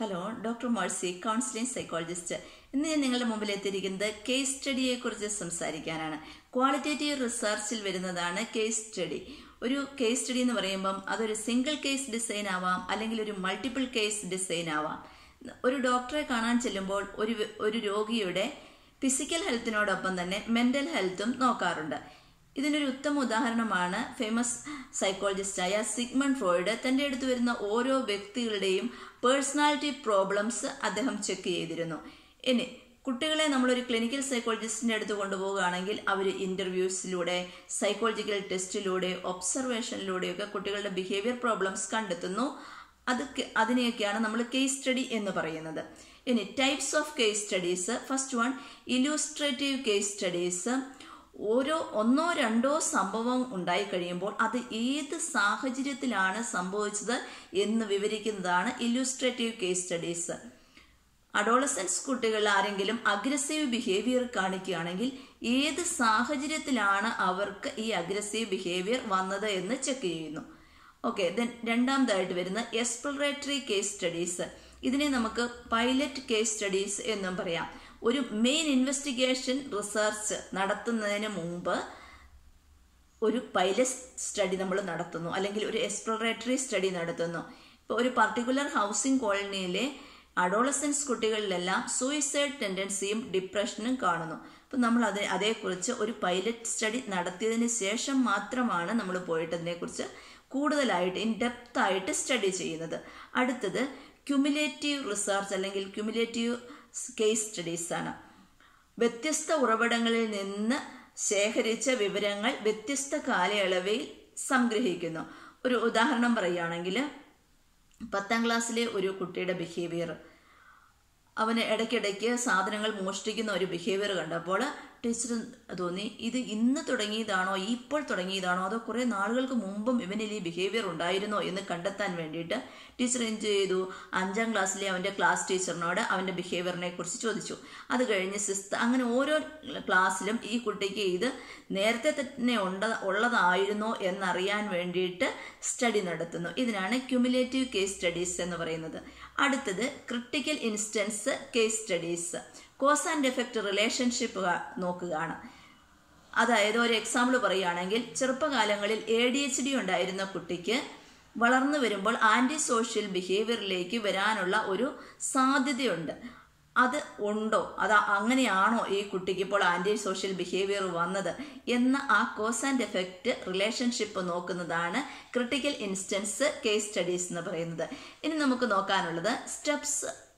Hello doctor Mercy counselling psychologist ഇന്ന് ഞാൻ നിങ്ങളുടെ മുമ്പിൽ എത്തിയിരിക്കുന്നത് കേസ് സ്റ്റഡിയെക്കുറിച്ച് സംസാരിക്കാനാണ്. ക്വാളിറ്റേറ്റീവ് റിസർച്ചിൽ വരുന്നതാണ് കേസ് സ്റ്റഡി ഒരു കേസ് സ്റ്റഡി എന്ന് പറയുമ്പം അതൊരു സിംഗിൾ കേസ് ഡിസൈൻ ആവാം അല്ലെങ്കിൽ ഒരു മൾട്ടിപ്പിൾ കേസ് ഡിസൈൻ ആവാം. ഒരു ഡോക്ടറെ കാണാൻ ചെല്ലുമ്പോൾ ഒരു ഒരു രോഗിയുടെ ഫിസിക്കൽ ഹെൽത്തിനോടൊപ്പം തന്നെ മെന്റൽ ഹെൽത്തും നോക്കാറുണ്ട്. ഇതിനൊരു ഉത്തമ ഉദാഹരണമാണ് ഫേമസ് സൈക്കോളജിസ്റ്റായ സിഗ്മൺ ഫ്രോയിഡ്. തന്റെ അടുത്ത് വരുന്ന ഓരോ വ്യക്തികളുടെയും പേഴ്സണാലിറ്റി പ്രോബ്ലംസ് അദ്ദേഹം ചെക്ക് ചെയ്തിരുന്നു. ഇനി കുട്ടികളെ നമ്മളൊരു ക്ലിനിക്കൽ സൈക്കോളജിസ്റ്റിന്റെ അടുത്ത് കൊണ്ടുപോവുകയാണെങ്കിൽ അവർ ഇന്റർവ്യൂസിലൂടെ സൈക്കോളജിക്കൽ ടെസ്റ്റിലൂടെ ഒബ്സർവേഷനിലൂടെയൊക്കെ കുട്ടികളുടെ ബിഹേവിയർ പ്രോബ്ലംസ് കണ്ടെത്തുന്നു. അത് അതിനെയൊക്കെയാണ് നമ്മൾ കേസ് സ്റ്റഡി എന്ന് പറയുന്നത്. ഇനി types of case studies first one illustrative case studies ഓരോ ഒന്നോ രണ്ടോ സംഭവം ഉണ്ടായി കഴിയുമ്പോൾ അത് ഏത് സാഹചര്യത്തിലാണ് സംഭവിച്ചത് എന്ന് വിവരിക്കുന്നതാണ് ഇല്ലുസ്ട്രേറ്റീവ് കേസ് സ്റ്റഡീസ് അഡോളസൻസ് കുട്ടികൾ ആരെങ്കിലും അഗ്രസീവ് ബിഹേവിയർ കാണിക്കുകയാണെങ്കിൽ ഏത് സാഹചര്യത്തിലാണ് അവർക്ക് ഈ അഗ്രസീവ് ബിഹേവിയർ വന്നത് എന്ന് ചെക്ക് ചെയ്യുന്നു. ഓക്കെ ദെൻ രണ്ടാമതായിട്ട് വരുന്ന എക്സ്പ്ലറേറ്ററി കേസ് സ്റ്റഡീസ് ഇതിനെ നമുക്ക് പൈലറ്റ് കേസ് സ്റ്റഡീസ് എന്നും പറയാം. ഒരു മെയിൻ ഇൻവെസ്റ്റിഗേഷൻ റിസർച്ച് നടത്തുന്നതിന് മുമ്പ് ഒരു പൈലറ്റ് സ്റ്റഡി നമ്മൾ നടത്തുന്നു. അല്ലെങ്കിൽ ഒരു എക്സ്പ്ലോറേറ്ററി സ്റ്റഡി നടത്തുന്നു. ഇപ്പോൾ ഒരു പർട്ടിക്കുലർ ഹൗസിംഗ് കോളനിയിലെ അഡോളസൻസ് കുട്ടികളിലെല്ലാം സൂയിസൈഡ് ടെൻഡൻസിയും ഡിപ്രഷനും കാണുന്നു. അപ്പം നമ്മൾ അത് അതേക്കുറിച്ച് ഒരു പൈലറ്റ് സ്റ്റഡി നടത്തിയതിന് ശേഷം മാത്രമാണ് നമ്മൾ പോയിട്ട് അതിനെക്കുറിച്ച് കൂടുതലായിട്ട് ഇൻ ഡെപ്ത് ആയിട്ട് സ്റ്റഡി ചെയ്യുന്നത്. അടുത്തത് ക്യുമുലേറ്റീവ് റിസർച്ച് അല്ലെങ്കിൽ ക്യുമുലേറ്റീവ് കേസ് സ്റ്റഡീസാണ് വ്യത്യസ്ത ഉറവിടങ്ങളിൽ നിന്ന് ശേഖരിച്ച വിവരങ്ങൾ വ്യത്യസ്ത കാലയളവിൽ സംഗ്രഹിക്കുന്നു. ഒരു ഉദാഹരണം പറയുകയാണെങ്കിൽ പത്താം ക്ലാസ്സിലെ ഒരു കുട്ടിയുടെ ബിഹേവിയർ അവന് ഇടയ്ക്കിടയ്ക്ക് സാധനങ്ങൾ മോഷ്ടിക്കുന്ന ഒരു ബിഹേവിയർ കണ്ടപ്പോൾ ടീച്ചർ തോന്നി ഇത് ഇന്ന് തുടങ്ങിയതാണോ ഇപ്പോൾ തുടങ്ങിയതാണോ അതോ കുറേ നാളുകൾക്ക് മുമ്പും ഇവനിൽ ഈ ബിഹേവിയർ ഉണ്ടായിരുന്നോ? എന്ന് കണ്ടെത്താൻ വേണ്ടിയിട്ട് ടീച്ചർ എന്ത് ചെയ്തു? അഞ്ചാം ക്ലാസ്സിലെ അവന്റെ ക്ലാസ് ടീച്ചറിനോട് അവന്റെ ബിഹേവിയറിനെ കുറിച്ച് ചോദിച്ചു. അത് കഴിഞ്ഞ് സിസ്ത് അങ്ങനെ ഓരോ ക്ലാസ്സിലും ഈ കുട്ടിക്ക് ഇത് നേരത്തെ തന്നെ ഉണ്ട ഉള്ളതായിരുന്നോ എന്നറിയാൻ വേണ്ടിയിട്ട് സ്റ്റഡി നടത്തുന്നു. ഇതിനാണ് ക്യുമുലേറ്റീവ് കേസ് സ്റ്റഡീസ് എന്ന് പറയുന്നത്. അടുത്തത് critical instance case studies cause and effect relationship നോക്കുകയാണ്. അതായത് ഒരു എക്സാമ്പിൾ പറയുകയാണെങ്കിൽ ചെറുപ്പകാലങ്ങളിൽ എ ഡി എച്ച് ഡി ഉണ്ടായിരുന്ന കുട്ടിക്ക് വളർന്നു വരുമ്പോൾ ആന്റി സോഷ്യൽ ബിഹേവിയറിലേക്ക് വരാനുള്ള ഒരു സാധ്യതയുണ്ട്. അത് ഉണ്ടോ? അത് അങ്ങനെയാണോ ഈ കുട്ടിക്ക് ഇപ്പോൾ ആന്റി സോഷ്യൽ ബിഹേവിയർ വന്നത് എന്ന ആ കോസ് ആൻഡ് എഫക്റ്റ് റിലേഷൻഷിപ്പ് നോക്കുന്നതാണ് ക്രിട്ടിക്കൽ ഇൻസ്റ്റൻസ് കേസ് സ്റ്റഡീസ് എന്ന് പറയുന്നത്. ഇനി നമുക്ക് നോക്കാനുള്ളത് സ്റ്റെപ്സ്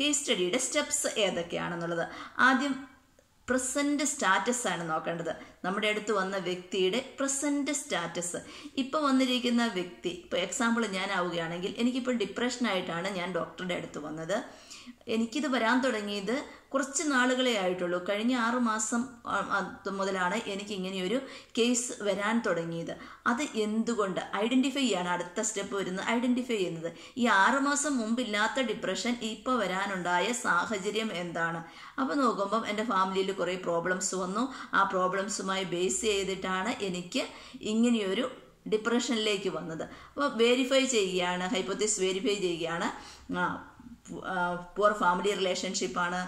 കേസ് സ്റ്റഡിയുടെ സ്റ്റെപ്സ് ഏതൊക്കെയാണെന്നുള്ളത്. ആദ്യം പ്രസന്റ് സ്റ്റാറ്റസ് ആണ് നോക്കേണ്ടത്. നമ്മുടെ അടുത്ത് വന്ന വ്യക്തിയുടെ പ്രസന്റ് സ്റ്റാറ്റസ് ഇപ്പോൾ വന്നിരിക്കുന്ന വ്യക്തി ഇപ്പോൾ എക്സാമ്പിൾ ഞാൻ ആവുകയാണെങ്കിൽ എനിക്കിപ്പോൾ ഡിപ്രഷനായിട്ടാണ് ഞാൻ ഡോക്ടറുടെ അടുത്ത് വന്നത്. എനിക്കിത് വരാൻ തുടങ്ങിയത് കുറച്ച് നാളുകളെ ആയിട്ടുള്ളൂ. കഴിഞ്ഞ ആറു മാസം മുതലാണ് എനിക്ക് ഇങ്ങനെയൊരു കേസ് വരാൻ തുടങ്ങിയത്. അത് എന്തുകൊണ്ട്? ഐഡന്റിഫൈ ചെയ്യാണ് അടുത്ത സ്റ്റെപ്പ് വരുന്നത്. ഐഡന്റിഫൈ ചെയ്യുന്നത്. ഈ ആറു മാസം മുമ്പില്ലാത്ത ഡിപ്രഷൻ ഇപ്പോൾ വരാനുണ്ടായ സാഹചര്യം എന്താണ്? അപ്പോൾ നോക്കുമ്പം എന്റെ ഫാമിലിയിൽ കുറേ പ്രോബ്ലംസ് വന്നു. ആ പ്രോബ്ലംസുമായി ബേസ് ചെയ്തിട്ടാണ് എനിക്ക് ഇങ്ങനെയൊരു ഡിപ്രഷനിലേക്ക് വന്നത്. അപ്പോൾ വെരിഫൈ ചെയ്യുകയാണ് ഹൈപ്പോത്തിസ് വെരിഫൈ ചെയ്യുകയാണ്. പുവർ ഫാമിലി റിലേഷൻഷിപ്പാണ്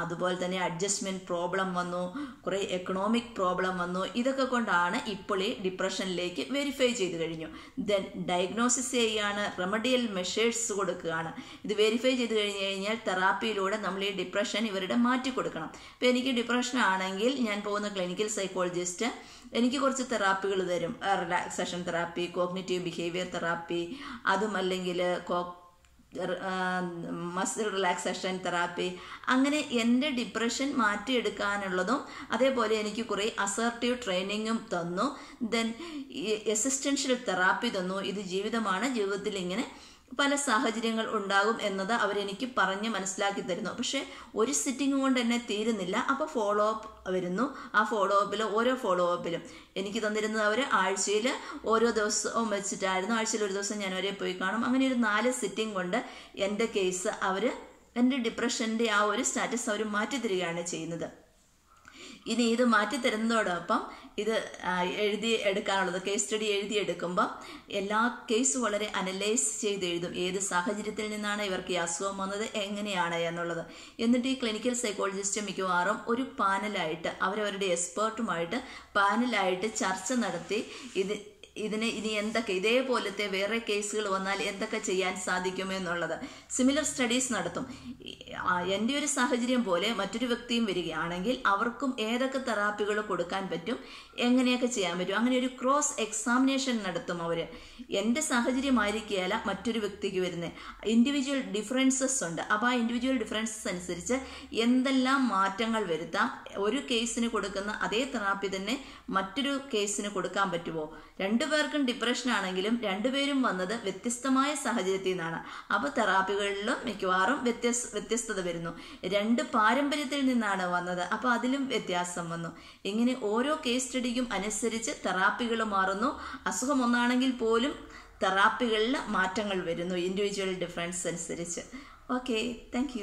അതുപോലെ തന്നെ അഡ്ജസ്റ്റ്മെന്റ് പ്രോബ്ലം വന്നു. കുറേ എക്കണോമിക് പ്രോബ്ലം വന്നു. ഇതൊക്കെ കൊണ്ടാണ് ഇപ്പോൾ ഈ ഡിപ്രഷനിലേക്ക് വെരിഫൈ ചെയ്ത് കഴിഞ്ഞു. ദെൻ ഡയഗ്നോസിസ് ചെയ്യുകയാണ് റെമഡിയൽ മെഷേഴ്സ് കൊടുക്കുകയാണ്. ഇത് വെരിഫൈ ചെയ്ത് കഴിഞ്ഞ് കഴിഞ്ഞാൽ തെറാപ്പിയിലൂടെ നമ്മൾ ഈ ഡിപ്രഷൻ ഇവരുടെ മാറ്റി കൊടുക്കണം. ഇപ്പോൾ എനിക്ക് ഡിപ്രഷൻ ആണെങ്കിൽ ഞാൻ പോകുന്ന ക്ലിനിക്കൽ സൈക്കോളജിസ്റ്റ് എനിക്ക് കുറച്ച് തെറാപ്പികൾ തരും. Relaxation therapy cognitive behaviour therapy അതും അല്ലെങ്കിൽ കോ മസിൽ റിലാക്സേഷൻ തെറാപ്പി അങ്ങനെ എന്റെ ഡിപ്രഷൻ മാറ്റിയെടുക്കാനുള്ളതും അതേപോലെ എനിക്ക് കുറേ അസർട്ടീവ് ട്രെയിനിങ്ങും തന്നു. ദെൻ എസിസ്റ്റൻഷ്യൽ തെറാപ്പി തന്നു. ഇത് ജീവിതമാണ് ജീവിതത്തിൽ ഇങ്ങനെ പല സാഹചര്യങ്ങൾ ഉണ്ടാകും എന്നത് അവരെനിക്ക് പറഞ്ഞ് മനസ്സിലാക്കി തരുന്നു. പക്ഷേ ഒരു സിറ്റിംഗ് കൊണ്ട് തന്നെ തീരുന്നില്ല. അപ്പോൾ ഫോളോ അപ്പ് വരുന്നു. ആ ഫോളോ അപ്പിൽ ഓരോ ഫോളോ അപ്പിലും എനിക്ക് തന്നിരുന്നത് അവർ ആഴ്ചയിൽ ഓരോ ദിവസവും വെച്ചിട്ടായിരുന്നു. ആഴ്ചയിൽ ഒരു ദിവസം ഞാൻ അവരെ പോയി കാണും. അങ്ങനെ ഒരു നാല് സിറ്റിംഗ് കൊണ്ട് എന്റെ കേസ് അവർ എന്റെ ഡിപ്രഷന്റെ ആ ഒരു സ്റ്റാറ്റസ് അവർ മാറ്റി തരികയാണ് ചെയ്യുന്നത്. ഇനി ഇത് മാറ്റി തരുന്നതോടൊപ്പം ഇത് എഴുതി എടുക്കാനുള്ളത് കേസ് സ്റ്റഡി എഴുതി എടുക്കുമ്പോൾ എല്ലാ കേസ് വളരെ അനലൈസ് ചെയ്ത് എഴുതും. ഏത് സാഹചര്യത്തിൽ നിന്നാണ് ഇവർക്ക് ഈ അസുഖം വന്നത് എങ്ങനെയാണ് എന്നുള്ളത്. എന്നിട്ട് ഈ ക്ലിനിക്കൽ സൈക്കോളജിസ്റ്റ് മിക്കവാറും ഒരു പാനലായിട്ട് അവരവരുടെ എക്സ്പേർട്ടുമായിട്ട് പാനലായിട്ട് ചർച്ച നടത്തി ഇത് ഇതിന് ഇനി എന്തൊക്കെ ഇതേപോലത്തെ വേറെ കേസുകൾ വന്നാൽ എന്തൊക്കെ ചെയ്യാൻ സാധിക്കുമെന്നുള്ളത് സിമിലർ സ്റ്റഡീസ് നടത്തും. എന്റെ ഒരു സാഹചര്യം പോലെ മറ്റൊരു വ്യക്തിയും വരികയാണെങ്കിൽ അവർക്കും ഏതൊക്കെ തെറാപ്പികൾ കൊടുക്കാൻ പറ്റും എങ്ങനെയൊക്കെ ചെയ്യാൻ പറ്റും അങ്ങനെ ഒരു ക്രോസ് എക്സാമിനേഷൻ നടത്തും അവർ എന്റെ സാഹചര്യമായിരിക്കുകയല്ല മറ്റൊരു വ്യക്തിക്ക് വരുന്നത് ഇൻഡിവിജ്വൽ ഡിഫറൻസസ് ഉണ്ട്. അപ്പോൾ ആ ഇൻഡിവിജ്വൽ ഡിഫറൻസസ് അനുസരിച്ച് എന്തെല്ലാം മാറ്റങ്ങൾ വരുത്താം ഒരു കേസിന് കൊടുക്കുന്ന അതേ തെറാപ്പി തന്നെ മറ്റൊരു കേസിന് കൊടുക്കാൻ പറ്റുമോ? രണ്ടുപേർക്കും ഡിപ്രഷൻ ആണെങ്കിലും രണ്ടുപേരും വന്നത് വ്യത്യസ്തമായ സാഹചര്യത്തിൽ നിന്നാണ്. അപ്പോൾ തെറാപ്പികളിലും മിക്കവാറും വ്യത്യസ് വ്യത്യസ്തത വരുന്നു. രണ്ട് പാരമ്പര്യത്തിൽ നിന്നാണ് വന്നത്. അപ്പോൾ അതിലും വ്യത്യാസം വന്നു. ഇങ്ങനെ ഓരോ കേസ് സ്റ്റഡിക്കും അനുസരിച്ച് തെറാപ്പികൾ മാറുന്നു. അസുഖം ഒന്നാണെങ്കിൽ പോലും തെറാപ്പികളിൽ മാറ്റങ്ങൾ വരുന്നു. ഇൻഡിവിജ്വൽ ഡിഫറൻസ് അനുസരിച്ച്. Okay thank